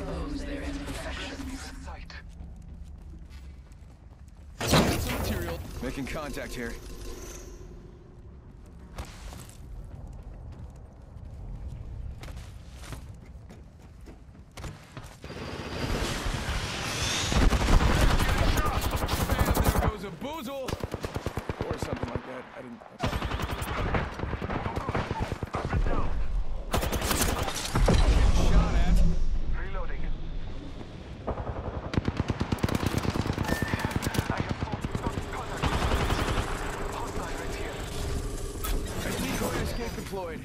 expose their imperfections. Some material. Making contact here. Bam, there goes a boozle. Or something like that. I didn't... deployed.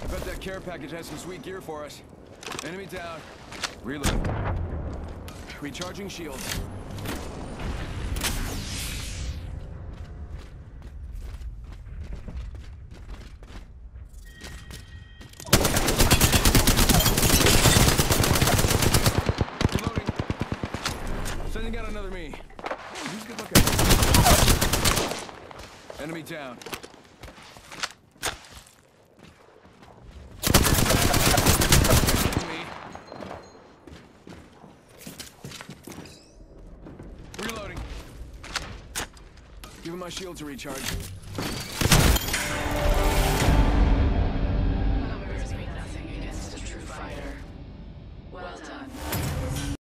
I bet that care package has some sweet gear for us. Enemy down. Reload. Recharging shields. Reloading. Sending out another me. He's good looking. Enemy down. Reloading. Giving my shield to recharge.